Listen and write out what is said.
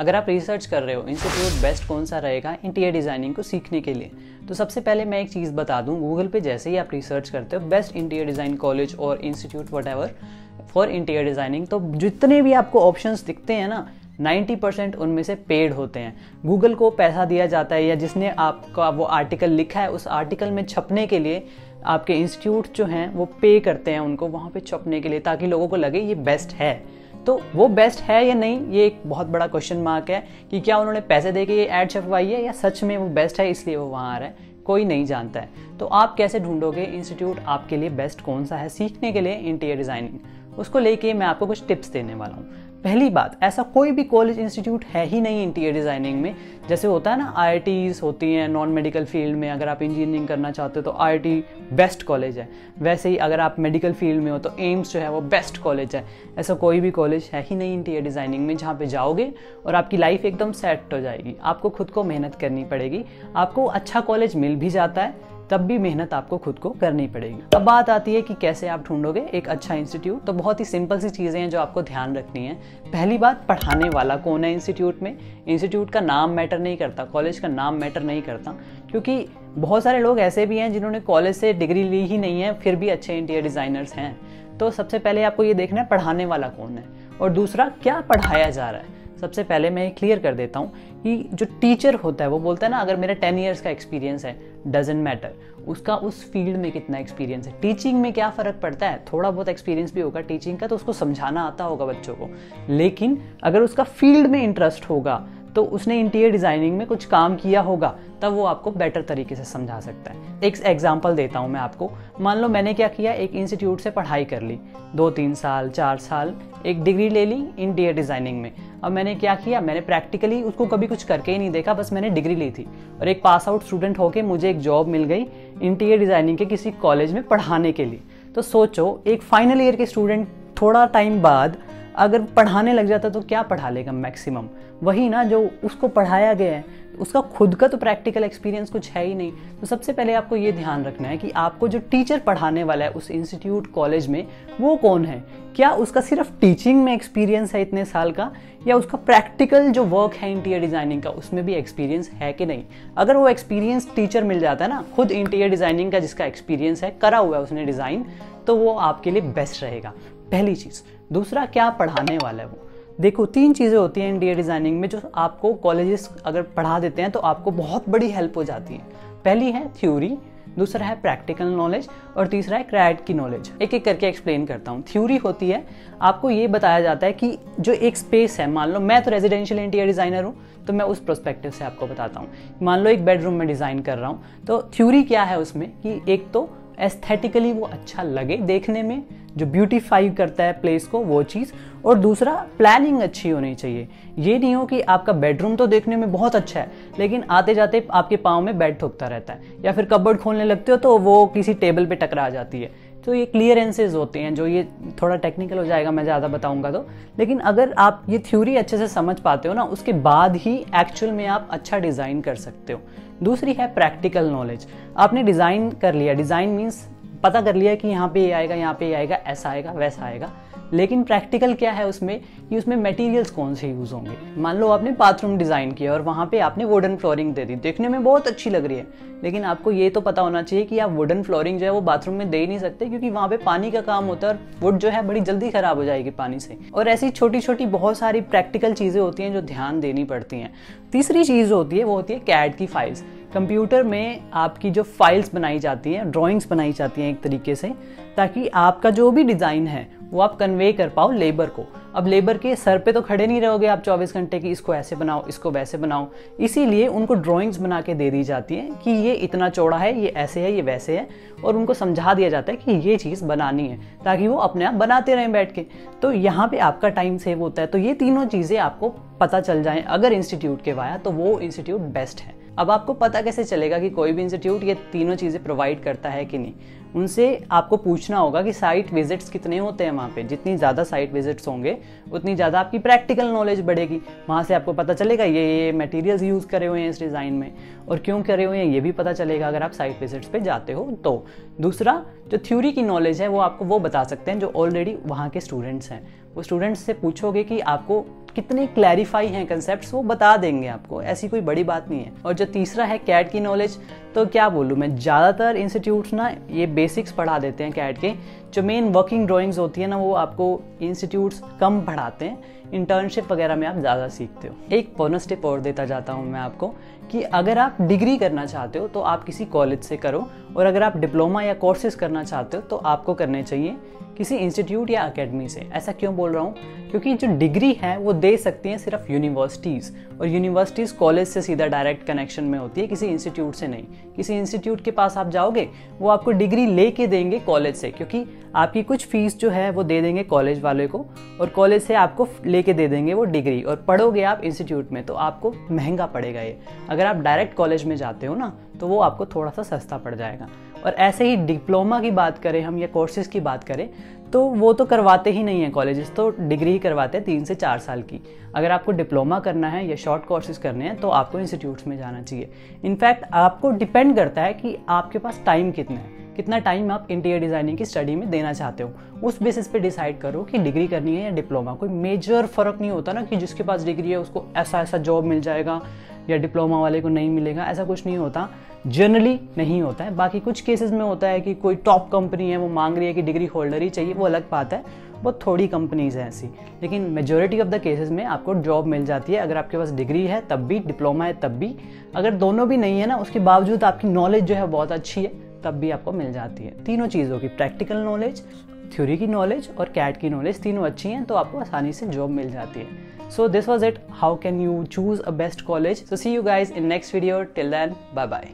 अगर आप रिसर्च कर रहे हो इंस्टीट्यूट बेस्ट कौन सा रहेगा इंटीरियर डिज़ाइनिंग को सीखने के लिए तो सबसे पहले मैं एक चीज़ बता दूँ गूगल पे जैसे ही आप रिसर्च करते हो बेस्ट इंटीरियर डिज़ाइन कॉलेज और institute what for interior designing तो जितने भी आपको ऑप्शन दिखते हैं ना 90 परसेंट उनमें से पेड होते हैं। गूगल को पैसा दिया जाता है या जिसने आपका वो आर्टिकल लिखा है, उस आर्टिकल में छपने के लिए आपके इंस्टीट्यूट जो हैं, वो पे करते हैं उनको, वहाँ पे छपने के लिए, ताकि लोगों को लगे ये बेस्ट है। तो वो बेस्ट है या नहीं, ये एक बहुत बड़ा क्वेश्चन मार्क है कि क्या उन्होंने पैसे दे के ये एड छपवाई है या सच में वो बेस्ट है, इसलिए वो वहाँ आ रहा है। कोई नहीं जानता है। तो आप कैसे ढूंढोगे इंस्टीट्यूट आपके लिए बेस्ट कौन सा है सीखने के लिए इंटीरियर डिज़ाइनिंग उसको लेके मैं आपको कुछ टिप्स देने वाला हूँ। पहली बात, ऐसा कोई भी कॉलेज इंस्टीट्यूट है ही नहीं इंटीरियर डिज़ाइनिंग में। जैसे होता है ना आई होती हैं नॉन मेडिकल फ़ील्ड में, अगर आप इंजीनियरिंग करना चाहते हो तो आई बेस्ट कॉलेज है। वैसे ही अगर आप मेडिकल फ़ील्ड में हो तो एम्स जो है वो बेस्ट कॉलेज है। ऐसा कोई भी कॉलेज है ही नहीं इंटीरियर डिज़ाइनिंग में, जहाँ पे जाओगे और आपकी लाइफ एकदम सेट हो जाएगी। आपको खुद को मेहनत करनी पड़ेगी। आपको अच्छा कॉलेज मिल भी जाता है तब भी मेहनत आपको खुद को करनी पड़ेगी। अब बात आती है कि कैसे आप ढूंढोगे एक अच्छा इंस्टीट्यूट तो बहुत ही सिंपल सी चीज़ें हैं जो आपको ध्यान रखनी है। पहली बात, पढ़ाने वाला कौन है इंस्टीट्यूट में? इंस्टीट्यूट का नाम मैटर नहीं करता कॉलेज का नाम मैटर नहीं करता। क्योंकि बहुत सारे लोग ऐसे भी हैं जिन्होंने कॉलेज से डिग्री ली ही नहीं है, फिर भी अच्छे इंटीरियर डिज़ाइनर्स हैं। तो सबसे पहले आपको ये देखना है, पढ़ाने वाला कौन है? और दूसरा, क्या पढ़ाया जा रहा है? सबसे पहले मैं ये क्लियर कर देता हूँ कि जो टीचर होता है, वो बोलता है ना, अगर मेरा टेन ईयर्स का एक्सपीरियंस है डजेंट मैटर उसका उस फ़ील्ड में कितना एक्सपीरियंस है? टीचिंग में क्या फ़र्क पड़ता है? थोड़ा बहुत एक्सपीरियंस भी होगा टीचिंग का तो उसको समझाना आता होगा बच्चों को। लेकिन अगर उसका फ़ील्ड में इंटरेस्ट होगा तो उसने इंटीरियर डिज़ाइनिंग में कुछ काम किया होगा, तब वो आपको बेटर तरीके से समझा सकता है। एक एग्ज़ाम्पल देता हूँ मैं आपको। मान लो मैंने क्या किया, एक इंस्टीट्यूट से पढ़ाई कर ली। दो तीन साल, चार साल, एक डिग्री ले ली इंटीरियर डिज़ाइनिंग में। अब मैंने क्या किया? मैंने प्रैक्टिकली उसको कभी कुछ करके ही नहीं देखा, बस मैंने डिग्री ली थी। और एक पास आउट स्टूडेंट होके मुझे एक जॉब मिल गई इंटीरियर डिज़ाइनिंग के किसी कॉलेज में पढ़ाने के लिए। तो सोचो, एक फाइनल ईयर के स्टूडेंट थोड़ा टाइम बाद अगर पढ़ाने लग जाता तो क्या पढ़ा लेगा मैक्सिमम वही ना जो उसको पढ़ाया गया है, उसका खुद का तो प्रैक्टिकल एक्सपीरियंस कुछ है ही नहीं। तो सबसे पहले आपको ये ध्यान रखना है कि आपको जो टीचर पढ़ाने वाला है उस इंस्टीट्यूट कॉलेज में, वो कौन है? क्या उसका सिर्फ़ टीचिंग में एक्सपीरियंस है इतने साल का? या उसका प्रैक्टिकल जो वर्क है इंटीरियर डिज़ाइनिंग का, उसमें भी एक्सपीरियंस है कि नहीं? अगर वो एक्सपीरियंस टीचर मिल जाता है ना, खुद इंटीरियर डिज़ाइनिंग का जिसका एक्सपीरियंस है, करा हुआ है उसने डिज़ाइन तो वो आपके लिए बेस्ट रहेगा। पहली चीज़ दूसरा, क्या पढ़ाने वाला है वो? देखो, तीन चीज़ें होती हैं इंटीरियर डिज़ाइनिंग में जो आपको कॉलेजेस अगर पढ़ा देते हैं तो आपको बहुत बड़ी हेल्प हो जाती है। पहली है थ्योरी दूसरा है प्रैक्टिकल नॉलेज और तीसरा है क्रैड की नॉलेज एक एक करके एक्सप्लेन करता हूँ। थ्योरी होती है, आपको ये बताया जाता है कि जो एक स्पेस है, मान लो, मैं तो रेजिडेंशियल इंटीरियर डिज़ाइनर हूँ तो मैं उस प्रोस्पेक्टिव से आपको बताता हूँ। मान लो, एक बेडरूम में डिज़ाइन कर रहा हूँ तो थ्योरी क्या है उसमें कि एक तो एस्थेटिकली वो अच्छा लगे देखने में, जो ब्यूटीफाई करता है प्लेस को, वो चीज़। और दूसरा प्लानिंग अच्छी होनी चाहिए। ये नहीं हो कि आपका बेडरूम तो देखने में बहुत अच्छा है, लेकिन आते जाते आपके पाँव में बेड ठुकता रहता है। या फिर कबर्ड खोलने लगते हो तो वो किसी टेबल पे टकरा जाती है। तो ये क्लियरेंसेज होते हैं, जो ये थोड़ा टेक्निकल हो जाएगा, मैं ज़्यादा बताऊँगा तो। लेकिन अगर आप ये थ्योरी अच्छे से समझ पाते हो ना, उसके बाद ही एक्चुअल में आप अच्छा डिज़ाइन कर सकते हो। दूसरी है प्रैक्टिकल नॉलेज आपने डिज़ाइन कर लिया. डिज़ाइन मीन्स पता कर लिया कि यहाँ पे ये आएगा, यहाँ पे ये आएगा, ऐसा आएगा, वैसा आएगा. लेकिन प्रैक्टिकल क्या है उसमें कि उसमें मटेरियल्स कौन से यूज़ होंगे? मान लो आपने बाथरूम डिज़ाइन किया और वहाँ पे आपने वुडन फ्लोरिंग दे दी। देखने में बहुत अच्छी लग रही है, लेकिन आपको ये तो पता होना चाहिए कि आप वुडन फ्लोरिंग जो है वो बाथरूम में दे ही नहीं सकते क्योंकि वहाँ पे पानी का काम होता है और वुड जो है बड़ी जल्दी खराब हो जाएगी पानी से। और ऐसी छोटी छोटी बहुत सारी प्रैक्टिकल चीज़ें होती हैं जो ध्यान देनी पड़ती हैं। तीसरी चीज़ होती है वो होती है कैड की फाइल्स कंप्यूटर में आपकी जो फाइल्स बनाई जाती हैं ड्राइंग्स बनाई जाती हैं एक तरीके से, ताकि आपका जो भी डिज़ाइन है, वो आप कन्वे कर पाओ लेबर को। अब लेबर के सर पे तो खड़े नहीं रहोगे आप 24 घंटे की, इसको ऐसे बनाओ, इसको वैसे बनाओ। इसीलिए उनको ड्राइंग्स बना के दे दी जाती हैं कि ये इतना चौड़ा है, ये ऐसे है, ये वैसे है, और उनको समझा दिया जाता है कि ये चीज़ बनानी है, ताकि वो अपने आप बनाते रहें बैठ के। तो यहाँ पे आपका टाइम सेव होता है। तो ये तीनों चीज़ें आपको पता चल जाएँ, अगर इंस्टीट्यूट के वाया तो वो इंस्टीट्यूट बेस्ट है। अब आपको पता कैसे चलेगा कि कोई भी इंस्टीट्यूट ये तीनों चीज़ें प्रोवाइड करता है कि नहीं? उनसे आपको पूछना होगा कि साइट विजिट्स कितने होते हैं वहाँ पे। जितनी ज़्यादा साइट विजिट्स होंगे, उतनी ज़्यादा आपकी प्रैक्टिकल नॉलेज बढ़ेगी। वहाँ से आपको पता चलेगा ये ये मटेरियल्स यूज़ करे हुए हैं इस डिज़ाइन में। और क्यों करे हुए हैं, ये भी पता चलेगा अगर आप साइट विजिट्स पे जाते हो तो। दूसरा, जो थ्योरी की नॉलेज है वो आपको वो बता सकते हैं जो ऑलरेडी वहाँ के स्टूडेंट्स हैं। वो स्टूडेंट्स से पूछोगे कि आपको कितने क्लैरिफाई हैं कंसेप्ट वो बता देंगे आपको। ऐसी कोई बड़ी बात नहीं है। और जो तीसरा है कैट की नॉलेज तो क्या बोलूँ मैं, ज़्यादातर इंस्टीट्यूट ना ये बेसिक्स पढ़ा देते हैं कैट के। जो मेन वर्किंग ड्राइंग्स होती है ना, वो आपको इंस्टीट्यूट्स कम पढ़ाते हैं। इंटर्नशिप वगैरह में आप ज़्यादा सीखते हो। एक बोनस टिप और देता जाता हूँ मैं आपको कि अगर आप डिग्री करना चाहते हो तो आप किसी कॉलेज से करो और अगर आप डिप्लोमा या कोर्सेज करना चाहते हो तो आपको करने चाहिए किसी इंस्टीट्यूट या अकेडमी से। ऐसा क्यों बोल रहा हूँ? क्योंकि जो डिग्री है, वो दे सकती हैं सिर्फ़ यूनिवर्सिटीज़ और यूनिवर्सिटीज़ कॉलेज से सीधा डायरेक्ट कनेक्शन में होती है, किसी इंस्टीट्यूट से नहीं। किसी इंस्टीट्यूट के पास आप जाओगे, वो आपको डिग्री लेके देंगे कॉलेज से, क्योंकि आपकी कुछ फ़ीस जो है वो दे देंगे कॉलेज वाले को और कॉलेज से आपको लेके दे देंगे वो डिग्री और पढ़ोगे आप इंस्टीट्यूट में तो आपको महँगा पड़ेगा ये। अगर आप डायरेक्ट कॉलेज में जाते हो ना तो वो आपको थोड़ा सा सस्ता पड़ जाएगा। और ऐसे ही डिप्लोमा की बात करें हम या कोर्सेज की बात करें तो वो तो करवाते ही नहीं है कॉलेजेस तो डिग्री ही करवाते हैं तीन से चार साल की। अगर आपको डिप्लोमा करना है या शॉर्ट कोर्सेज करने हैं तो आपको इंस्टीट्यूट्स में जाना चाहिए। इनफैक्ट आपको डिपेंड करता है कि आपके पास टाइम कितना है। कितना टाइम आप इंटीरियर डिज़ाइनिंग की स्टडी में देना चाहते हो। उस बेसिस पे डिसाइड करो कि डिग्री करनी है या डिप्लोमा कोई मेजर फ़र्क नहीं होता ना कि जिसके पास डिग्री है उसको ऐसा ऐसा जॉब मिल जाएगा या डिप्लोमा वाले को नहीं मिलेगा, ऐसा कुछ नहीं होता। जनरली नहीं होता है। बाकी कुछ केसेस में होता है कि कोई टॉप कंपनी है, वो मांग रही है कि डिग्री होल्डर ही चाहिए, वो अलग बात है। बहुत थोड़ी कंपनीज़ हैं ऐसी। लेकिन मेजोरिटी ऑफ़ द केसेस में आपको जॉब मिल जाती है। अगर आपके पास डिग्री है, तब भी डिप्लोमा है, तब भी। अगर दोनों भी नहीं है ना, उसके बावजूद आपकी नॉलेज जो है बहुत अच्छी है। तब भी आपको मिल जाती है। तीनों चीज़ों की प्रैक्टिकल नॉलेज थ्योरी की नॉलेज और कैट की नॉलेज तीनों अच्छी हैं तो आपको आसानी से जॉब मिल जाती है। So this was it how can you choose a best college so see you guys in next video till then bye bye